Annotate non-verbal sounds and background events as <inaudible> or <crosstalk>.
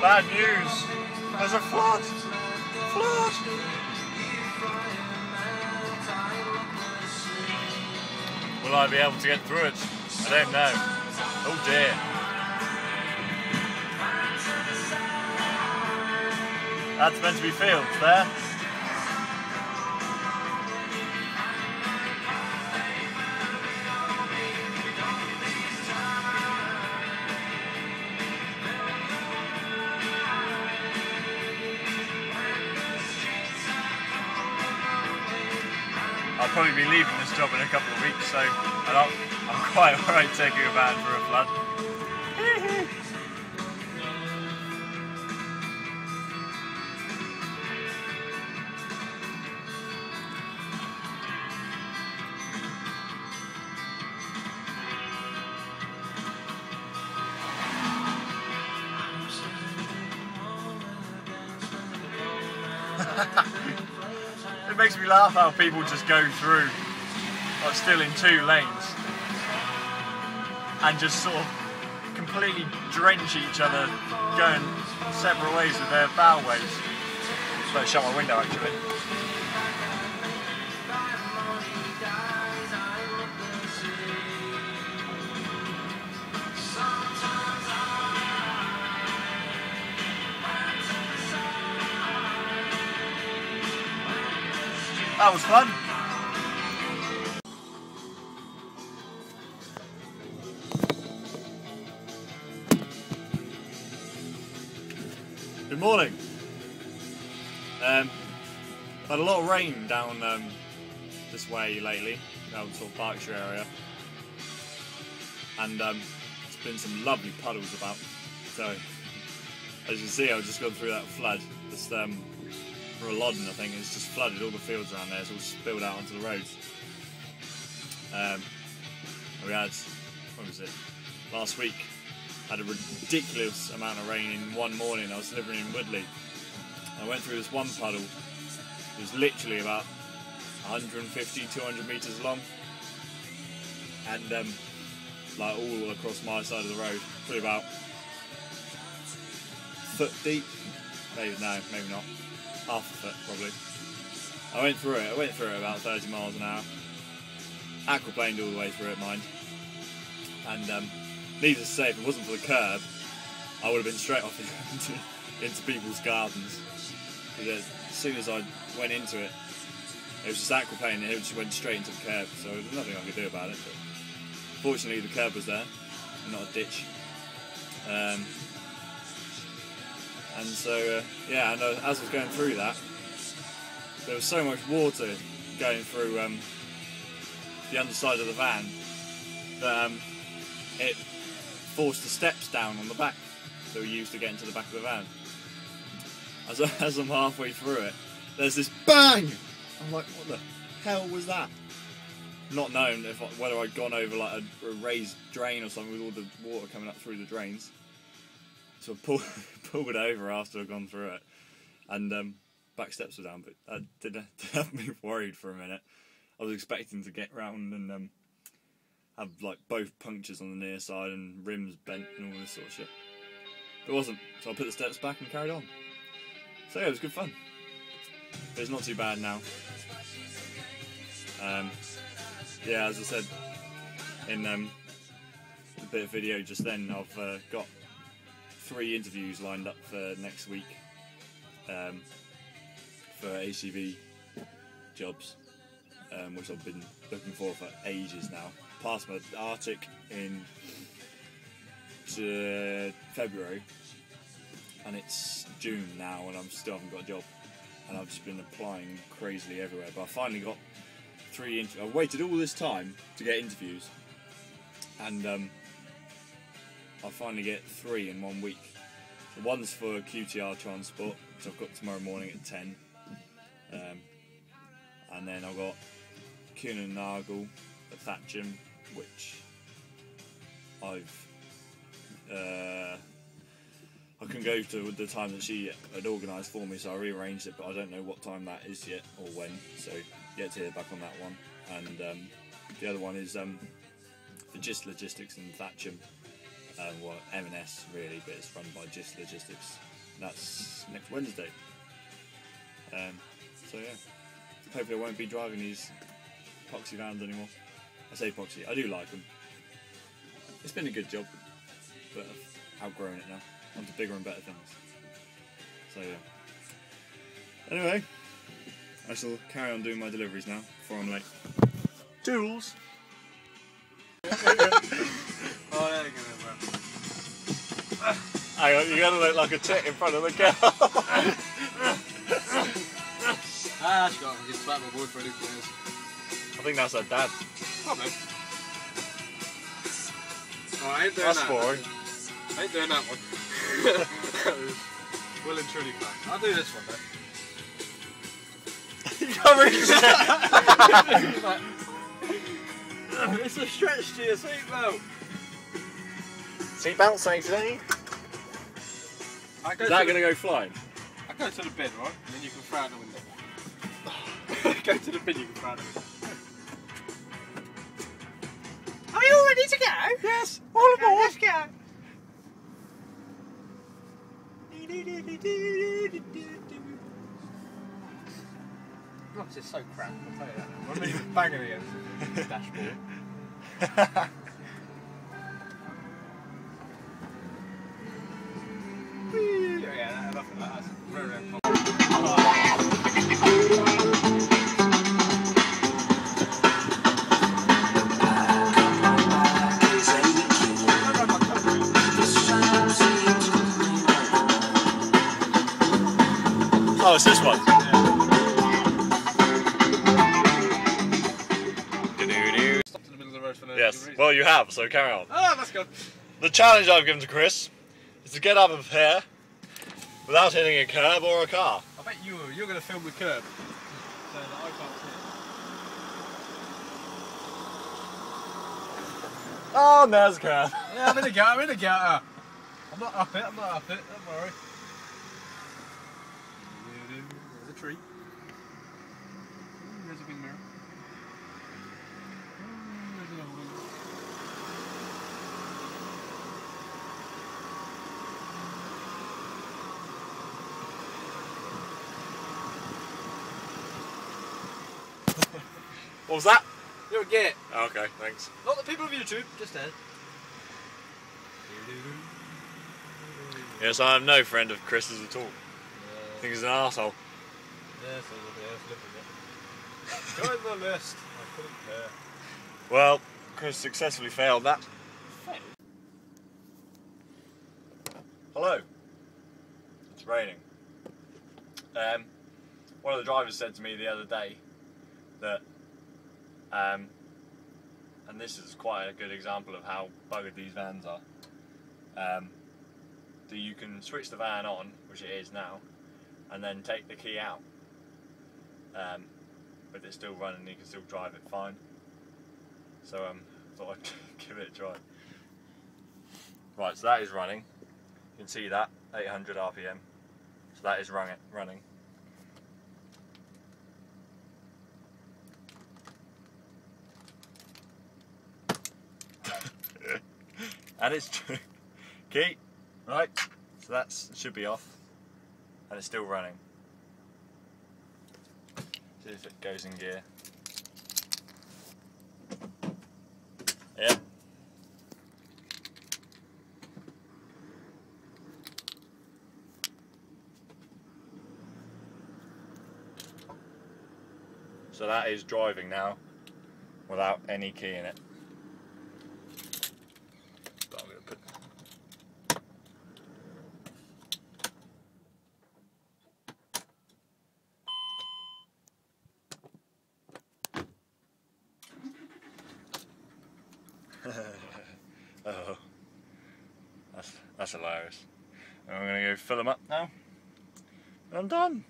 Bad news. There's a flood. Flood. Will I be able to get through it? I don't know. Oh dear. That's meant to be fields there. I'll probably be leaving this job in a couple of weeks, so I'm, <laughs> quite alright taking a van for a flood. Makes me laugh how people just go through, like still in two lanes, and just sort of completely drench each other, going several ways with their bow waves. Better shut my window actually. That was fun. Good morning. Um, had a lot of rain down um, this way lately, down sort of Berkshire area, and um, there's been some lovely puddles about. So, as you see, I've just gone through that flood. Just um, for a Loddon, I think, it's just flooded all the fields around there. It's all spilled out onto the roads. Um, we had, what was it, last week, had a ridiculous amount of rain in one morning. I was living in Woodley. I went through this one puddle. It was literally about 150, 200 metres long. And um, like all across my side of the road, probably about foot deep. Maybe, no, maybe not half a foot probably. I went through it. I went through it about 30 miles an hour. Aquaplaned all the way through it, mind. And um, needless to say, if it wasn't for the curb, I would have been straight off <laughs> into, into people's gardens. Because as soon as I went into it, it was just aquaplaning and it just went straight into the curb. So there's nothing I could do about it. But fortunately, the curb was there, not a ditch. Um, and so, uh, yeah, and uh, as I was going through that, there was so much water going through um, the underside of the van that um, it forced the steps down on the back that we used to get into the back of the van. As, I, <laughs> as I'm halfway through it, there's this bang! I'm like, what the hell was that? Not knowing if whether I'd gone over like a, a raised drain or something with all the water coming up through the drains. So I pulled, <laughs> pulled over after I'd gone through it, and um, back steps were down. But that did, did have me worried for a minute. I was expecting to get round and um, have like both punctures on the near side and rims bent and all this sort of shit. It wasn't, so I put the steps back and carried on. So yeah, it was good fun. But it's not too bad now. Um, yeah, as I said in um, a bit of video just then, I've uh, got three interviews lined up for next week um, for HGV jobs, um, which I've been looking for for ages now. Passed my artic in February, and it's June now, and I'm still haven't got a job. And I've just been applying crazily everywhere, but I finally got three. Inter- I waited all this time to get interviews, and um, I finally get three in one week. So one's for QTR transport, which I've got tomorrow morning at 10. Um, and then I've got Kuehne Nagel at Thatcham, which I've. Uh, I can go to the time that she had organised for me, so I rearranged it, but I don't know what time that is yet or when. So yet to hear back on that one. And um, the other one is um, for Gist Logistics in Thatcham um, well, M&S really, but it's run by Gist Logistics. That's next Wednesday. Um, so yeah, hopefully I won't be driving these epoxy vans anymore. I say epoxy, I do like them. It's been a good job, but I've outgrown it now. Onto bigger and better things. So yeah. Anyway, I shall carry on doing my deliveries now before I'm late. Tools. <laughs> Oh, there you go. Hang on, you're gonna look like a tit in front of the girl. <laughs> Ah, she got slap my boyfriend who cares. I think that's her dad. Probably. Oh, I ain't doing That's that. boring. I ain't doing that one. <laughs> well and truly fine. I'll do this one though. <laughs> it's a stretch to your seatbelt. Seatbelt safety. I go Is to that the- gonna go flying? I go to the bin, right? And then you can throw out the window. <laughs> go to the bin, you can throw out the window. Are we all ready to go? Yes, all Okay, let's go. This is so crap, I'll tell you that. I'm really banging against the dashboard. <laughs> Oh, it's this one. Stopped in the middle of the road for no Yes, well, you have, so carry on. Oh, let's go. The challenge I've given to Chris is to get up a pair without hitting a curb or a car. I bet you you're going to film the curb. So that I can't see Oh, there's a curb. Yeah, I'm in the gutter, I'm in the gutter. I'm not up it, I'm not up it, don't worry. There's a tree. What was that? You'll get. Oh, okay, thanks. Not the people of YouTube, just Ed. Yes, I'm no friend of Chris's at all. I think he's an asshole. Yeah, so there'll be a Join the list. I couldn't care. Well, Chris successfully failed that. Hello. It's raining. Um, one of the drivers said to me the other day that, um, and this is quite a good example of how buggered these vans are. Um, you can switch the van on, which it is now, and then take the key out. Um, but it's still running, you can still drive it fine. So um, <laughs> thought I'd <laughs> give it a try. Right, so that is running. You can see that 800 RPM. So that is run running. And it's true. <laughs> Key, right? So that should be off, and it's still running. See if it goes in gear. Yeah. So that is driving now without any key in it. But I'm gonna put <laughs> oh, that's that's hilarious. And I'm gonna go fill them up now. I'm done.